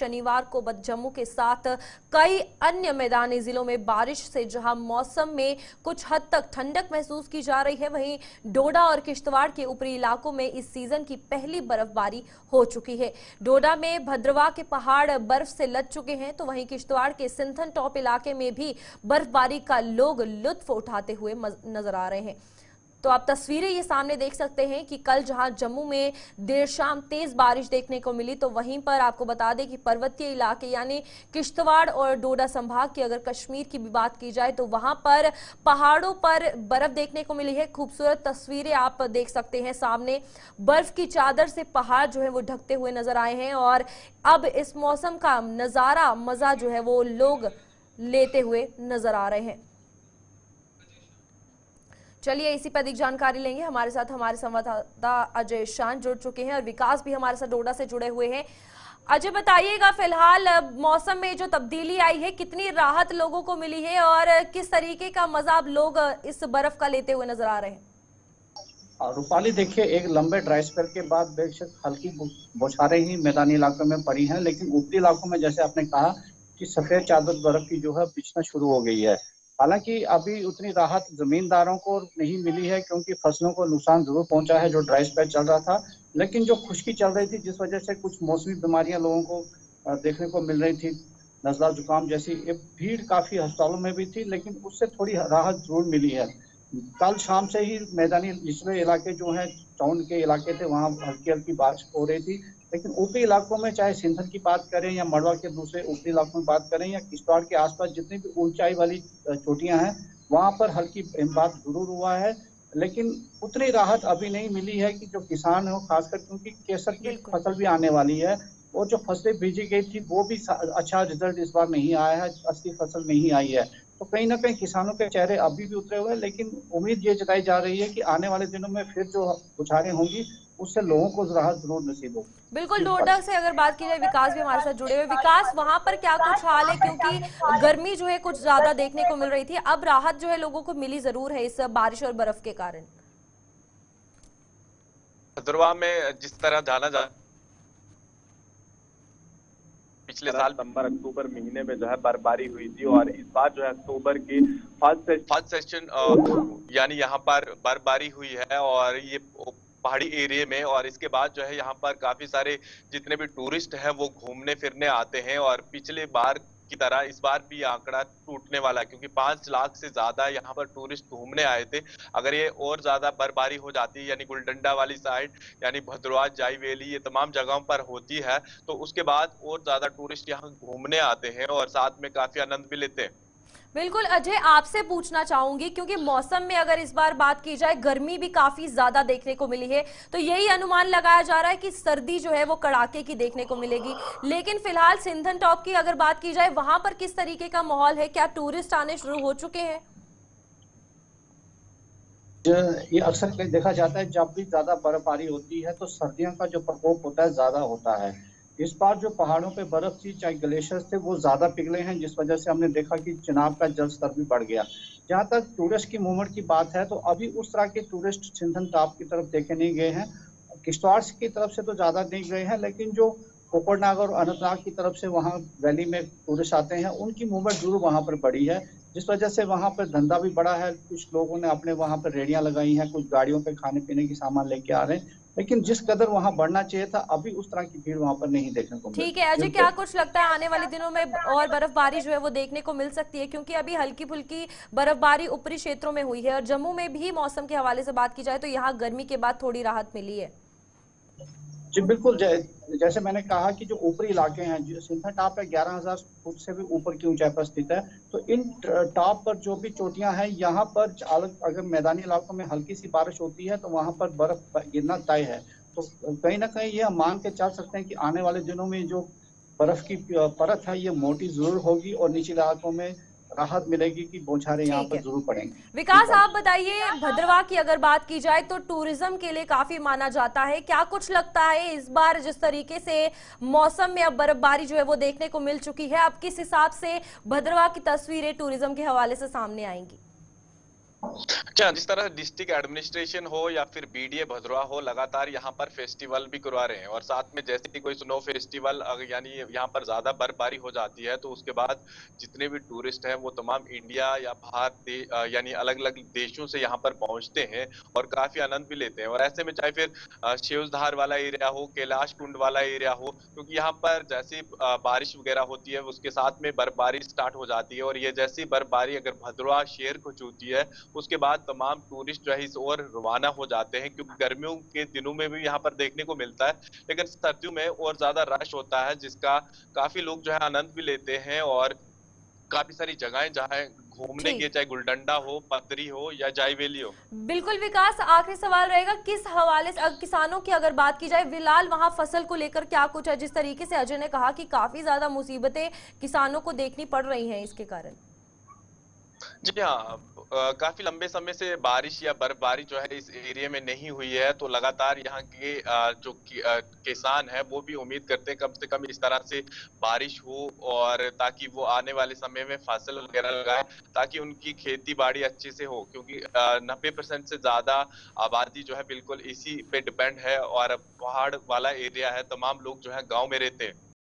शनिवार को जम्मू के साथ कई अन्य मैदानी जिलों में बारिश से जहाँ मौसम में कुछ हद तक ठंडक महसूस की जा रही है, वहीं डोडा और किश्तवाड़ के ऊपरी इलाकों में इस सीज़न की पहली बर्फबारी हो चुकी है। डोडा में भद्रवा के पहाड़ बर्फ़ से लद चुके हैं तो वहीं किश्तवाड़ के सिंथन टॉप इलाके में भी बर्फबारी का लोग लुत्फ उठाते हुए नज़र आ रहे हैं। तो आप तस्वीरें ये सामने देख सकते हैं कि कल जहाँ जम्मू में देर शाम तेज बारिश देखने को मिली तो वहीं पर आपको बता दें कि पर्वतीय इलाके यानी किश्तवाड़ और डोडा संभाग की अगर कश्मीर की भी बात की जाए तो वहाँ पर पहाड़ों पर बर्फ़ देखने को मिली है। खूबसूरत तस्वीरें आप देख सकते हैं सामने। बर्फ़ की चादर से पहाड़ जो है वो ढकते हुए नज़र आए हैं और अब इस मौसम का नज़ारा, मज़ा जो है वो लोग लेते हुए नज़र आ रहे हैं। चलिए इसी पर अधिक जानकारी लेंगे। हमारे साथ हमारे संवाददाता अजय शान जुड़ चुके हैं और विकास भी हमारे साथ डोडा से जुड़े हुए हैं। अजय, बताइएगा फ़िलहाल मौसम में जो तब्दीली आई है, कितनी राहत लोगों को मिली है और किस तरीके का मज़ा अब लोग इस बर्फ़ का लेते हुए नज़र आ रहे हैं? रूपाली, देखिए, एक लंबे ड्राई स्पेल के बाद बेशक हल्की बौछारें ही मैदानी इलाकों में पड़ी हैं, लेकिन ऊपरी इलाकों में, जैसे आपने कहा कि सफ़ेद चादर बर्फ़ की जो है, बिछना शुरू हो गई है। हालाँकि अभी उतनी राहत जमींदारों को नहीं मिली है क्योंकि फ़सलों को नुकसान ज़रूर पहुँचा है, जो ड्राई स्पेल चल रहा था। लेकिन जो खुश्की चल रही थी, जिस वजह से कुछ मौसमी बीमारियाँ लोगों को देखने को मिल रही थी, नजला जुकाम जैसी भीड़ काफ़ी अस्पतालों में भी थी, लेकिन उससे थोड़ी राहत ज़रूर मिली है। कल शाम से ही मैदानी निचले इलाके जो है टाउन के इलाके थे वहाँ हल्की हल्की बारिश हो रही थी। लेकिन ऊपरी इलाकों में चाहे सिंथन की बात करें या मड़वा के दूसरे ऊपरी इलाकों में बात करें या किश्तवाड़ के आसपास जितनी भी ऊंचाई वाली चोटियाँ हैं वहाँ पर हल्की हिमपात ज़रूर हुआ है। लेकिन उतनी राहत अभी नहीं मिली है कि जो किसान हो खासकर क्योंकि केसर की फ़सल भी आने वाली है और जो फ़सलें बीजी गई थी वो भी अच्छा रिज़ल्ट इस बार नहीं आया है असली फ़सल नहीं आई है। तो कहीं ना कहीं किसानों के चेहरे अभी भी उतरे हुए हैं लेकिन उम्मीद ये जताई जा रही है कि आने वाले दिनों में फिर जो बुछारें होंगी उससे लोगों को राहत ज़रूर नसीब हो बिल्कुल डोडा से अगर बात की जाए विकास भी हमारे साथ जुड़े हुए विकास वहाँ पर क्या कुछ हाल है? क्योंकि गर्मी जो है कुछ ज़्यादा देखने को मिल रही थी। अब राहत जो है लोगों को मिली ज़रूर है इस बारिश और बर्फ़ के कारण। भद्रवा में जिस तरह जाना जा पिछले साल नंबर अक्टूबर महीने में जो है बर्फबारी हुई थी और इस बार जो है अक्टूबर की फ़र्स्ट फ़र्स्ट सेशन यानी यहाँ पर बर्फबारी हुई है और ये पहाड़ी एरिया में और इसके बाद जो है यहाँ पर काफ़ी सारे जितने भी टूरिस्ट हैं वो घूमने फिरने आते हैं और पिछले बार की तरह इस बार भी आंकड़ा टूटने वाला है, क्योंकि पाँच लाख से ज़्यादा यहाँ पर टूरिस्ट घूमने आए थे। अगर ये और ज़्यादा बर्फबारी हो जाती है यानी गुलडंडा वाली साइड यानी भद्रवाज जाई वेली ये तमाम जगहों पर होती है तो उसके बाद और ज़्यादा टूरिस्ट यहाँ घूमने आते हैं और साथ में काफ़ी आनंद भी लेते हैं। बिल्कुल, अजय, आपसे पूछना चाहूँगी, क्योंकि मौसम में अगर इस बार बात की जाए, गर्मी भी काफ़ी ज़्यादा देखने को मिली है। तो यही अनुमान लगाया जा रहा है कि सर्दी जो है, वो कड़ाके की देखने को मिलेगी। लेकिन फ़िलहाल सिंधन टॉप की अगर बात की जाए, वहाँ पर किस तरीके का माहौल है? क्या टूरिस्ट आने शुरू हो चुके हैं? ये अक्सर देखा जाता है, जब भी ज़्यादा बर्फबारी होती है तो सर्दियों का जो प्रकोप होता है, ज़्यादा होता है। इस बार जो पहाड़ों पे बर्फ़ थी, चाहे ग्लेशियर्स थे, वो ज़्यादा पिघले हैं, जिस वजह से हमने देखा कि चुनाव का जल स्तर भी बढ़ गया। जहाँ तक टूरिस्ट की मूवमेंट की बात है तो अभी उस तरह के टूरिस्ट सिंधन टाप की तरफ़ देखे नहीं गए हैं। किश्तवाड़ की तरफ़ से तो ज़्यादा नहीं गए हैं, लेकिन जो कोकरनाग और अनंतनाग की तरफ़ से वहाँ वैली में टूरिस्ट आते हैं, उनकी मूवमेंट ज़रूर वहाँ पर बढ़ी है, जिस वजह से वहाँ पर धंधा भी बढ़ा है। कुछ लोगों ने अपने वहाँ पर रेडियाँ लगाई हैं, कुछ गाड़ियों पे खाने पीने की सामान लेके आ रहे हैं। लेकिन जिस कदर वहाँ बढ़ना चाहिए था अभी उस तरह की भीड़ वहाँ पर नहीं देखने को ठीक है अजय क्या कुछ लगता है आने वाले दिनों में और बर्फबारी जो है वो देखने को मिल सकती है? क्योंकि अभी हल्की फुल्की बर्फबारी ऊपरी क्षेत्रों में हुई है और जम्मू में भी मौसम के हवाले से बात की जाए तो यहाँ गर्मी के बाद थोड़ी राहत मिली है। जी, बिल्कुल जैसे मैंने कहा कि जो ऊपरी इलाके हैं, जो सिंथा टॉप है, ग्यारह हज़ार फुट से भी ऊपर की ऊंचाई पर स्थित है। तो इन टॉप पर जो भी चोटियाँ हैं, यहाँ पर अगर मैदानी इलाकों में हल्की सी बारिश होती है तो वहाँ पर बर्फ़ गिरना तय है। तो कहीं ना कहीं ये हम मान के चल सकते हैं कि आने वाले दिनों में जो बर्फ़ की, परत है, ये मोटी ज़रूर होगी और निचले इलाकों में राहत मिलेगी कि बौछारें यहाँ पर ज़रूर पड़ेंगे। विकास आप बताइए भद्रवाह की अगर बात की जाए तो टूरिज़्म के लिए काफ़ी माना जाता है। क्या कुछ लगता है इस बार जिस तरीके से मौसम में अब बर्फबारी जो है वो देखने को मिल चुकी है? अब किस हिसाब से भद्रवाह की तस्वीरें टूरिज़्म के हवाले से सामने आएँगी? क्या जिस तरह डिस्ट्रिक्ट एडमिनिस्ट्रेशन हो या फिर बीडीए भद्रवा हो, लगातार यहाँ पर फेस्टिवल भी करवा रहे हैं और साथ में जैसे कि कोई स्नो फेस्टिवल यानी यहाँ पर ज़्यादा बर्फबारी हो जाती है तो उसके बाद जितने भी टूरिस्ट हैं, वो तमाम इंडिया या बाहर यानी अलग अलग देशों से यहाँ पर पहुँचते हैं और काफ़ी आनंद भी लेते हैं। और ऐसे में चाहे फिर शिवधार वाला एरिया हो, कैलाश कुंड वाला एरिया हो, क्योंकि यहाँ पर जैसी बारिश वगैरह होती है, उसके साथ में बर्फबारी स्टार्ट हो जाती है और ये जैसी बर्फबारी अगर भद्रवा शेर को छूती है उसके बाद तमाम टूरिस्ट जो है इस ओर रवाना हो जाते हैं क्योंकि गर्मियों के दिनों में भी यहाँ पर देखने को मिलता है। लेकिन सर्दियों में और ज़्यादा रश होता है जिसका काफ़ी लोग जो है आनंद भी लेते हैं और काफ़ी सारी जगहें जहाँ घूमने के चाहे गुलडंडा हो पतरी हो या जायवेली हो। बिल्कुल विकास आखिरी सवाल रहेगा किस हवाले से किसानों की अगर बात की जाए फ़िलहाल वहाँ फ़सल को लेकर क्या कुछ है? जिस तरीके से अजय ने कहा कि काफ़ी ज़्यादा मुसीबतें किसानों को देखनी पड़ रही हैं इसके कारण। जी हाँ काफ़ी लंबे समय से बारिश या बर्फबारी जो है इस एरिया में नहीं हुई है तो लगातार यहाँ के जो किसान है, वो भी उम्मीद करते हैं कम से कम इस तरह से बारिश हो और ताकि वो आने वाले समय में फ़सल वगैरह लगाए, ताकि उनकी खेती बाड़ी अच्छे से हो, क्योंकि नब्बे परसेंट से ज़्यादा आबादी जो है बिल्कुल इसी पे डिपेंड है और पहाड़ वाला एरिया है, तमाम लोग जो है गाँव में रहते हैं।